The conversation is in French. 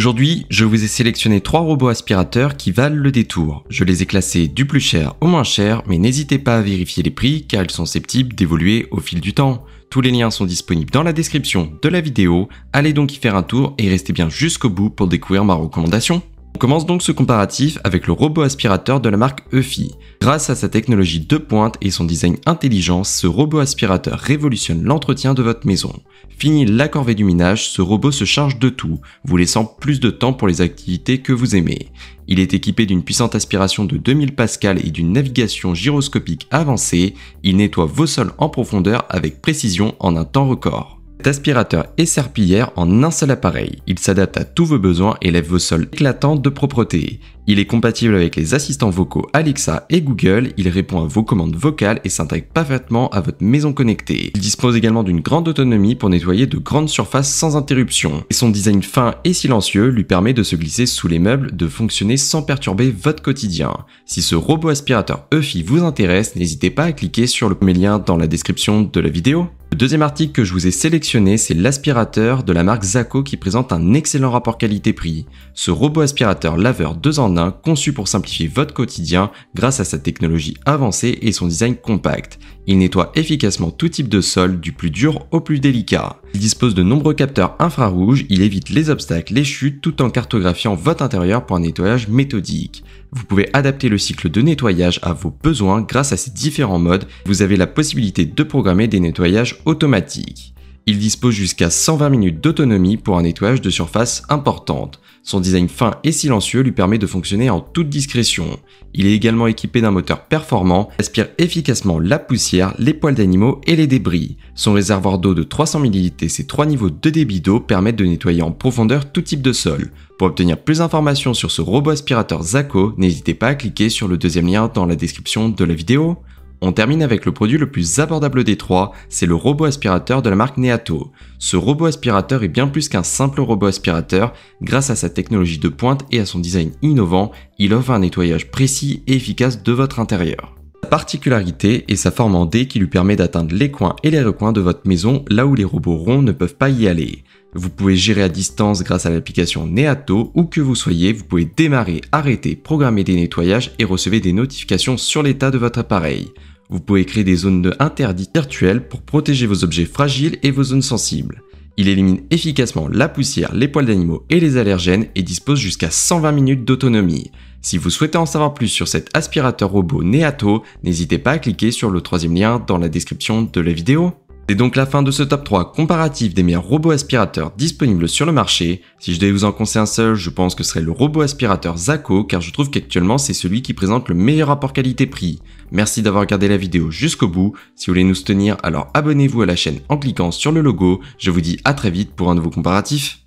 Aujourd'hui, je vous ai sélectionné trois robots aspirateurs qui valent le détour. Je les ai classés du plus cher au moins cher, mais n'hésitez pas à vérifier les prix car ils sont susceptibles d'évoluer au fil du temps. Tous les liens sont disponibles dans la description de la vidéo, allez donc y faire un tour et restez bien jusqu'au bout pour découvrir ma recommandation. On commence donc ce comparatif avec le robot aspirateur de la marque Eufy. Grâce à sa technologie de pointe et son design intelligent, ce robot aspirateur révolutionne l'entretien de votre maison. Fini la corvée du minage, ce robot se charge de tout, vous laissant plus de temps pour les activités que vous aimez. Il est équipé d'une puissante aspiration de 2000 pascal et d'une navigation gyroscopique avancée, il nettoie vos sols en profondeur avec précision en un temps record. Aspirateur est serpillière en un seul appareil. Il s'adapte à tous vos besoins et lève vos sols éclatants de propreté. Il est compatible avec les assistants vocaux Alexa et Google, il répond à vos commandes vocales et s'intègre parfaitement à votre maison connectée. Il dispose également d'une grande autonomie pour nettoyer de grandes surfaces sans interruption. Et son design fin et silencieux lui permet de se glisser sous les meubles, de fonctionner sans perturber votre quotidien. Si ce robot aspirateur Eufy vous intéresse, n'hésitez pas à cliquer sur le premier lien dans la description de la vidéo. Le deuxième article que je vous ai sélectionné, c'est l'aspirateur de la marque Zaco qui présente un excellent rapport qualité-prix. Ce robot aspirateur laveur 2 en 1 conçu pour simplifier votre quotidien grâce à sa technologie avancée et son design compact. Il nettoie efficacement tout type de sol, du plus dur au plus délicat. Il dispose de nombreux capteurs infrarouges, il évite les obstacles, les chutes tout en cartographiant votre intérieur pour un nettoyage méthodique. Vous pouvez adapter le cycle de nettoyage à vos besoins grâce à ces différents modes. Vous avez la possibilité de programmer des nettoyages automatiques. Il dispose jusqu'à 120 minutes d'autonomie pour un nettoyage de surface importante. Son design fin et silencieux lui permet de fonctionner en toute discrétion. Il est également équipé d'un moteur performant, aspire efficacement la poussière, les poils d'animaux et les débris. Son réservoir d'eau de 300 ml et ses trois niveaux de débit d'eau permettent de nettoyer en profondeur tout type de sol. Pour obtenir plus d'informations sur ce robot aspirateur Zaco, n'hésitez pas à cliquer sur le deuxième lien dans la description de la vidéo. On termine avec le produit le plus abordable des trois, c'est le robot aspirateur de la marque Neato. Ce robot aspirateur est bien plus qu'un simple robot aspirateur, grâce à sa technologie de pointe et à son design innovant, il offre un nettoyage précis et efficace de votre intérieur. Sa particularité est sa forme en D qui lui permet d'atteindre les coins et les recoins de votre maison là où les robots ronds ne peuvent pas y aller. Vous pouvez gérer à distance grâce à l'application Neato, où que vous soyez, vous pouvez démarrer, arrêter, programmer des nettoyages et recevoir des notifications sur l'état de votre appareil. Vous pouvez créer des zones de interdit virtuelles pour protéger vos objets fragiles et vos zones sensibles. Il élimine efficacement la poussière, les poils d'animaux et les allergènes et dispose jusqu'à 120 minutes d'autonomie. Si vous souhaitez en savoir plus sur cet aspirateur robot Neato, n'hésitez pas à cliquer sur le troisième lien dans la description de la vidéo. C'est donc la fin de ce top 3 comparatif des meilleurs robots aspirateurs disponibles sur le marché. Si je devais vous en conseiller un seul, je pense que ce serait le robot aspirateur Zaco car je trouve qu'actuellement c'est celui qui présente le meilleur rapport qualité-prix. Merci d'avoir regardé la vidéo jusqu'au bout. Si vous voulez nous soutenir, alors abonnez-vous à la chaîne en cliquant sur le logo. Je vous dis à très vite pour un nouveau comparatif.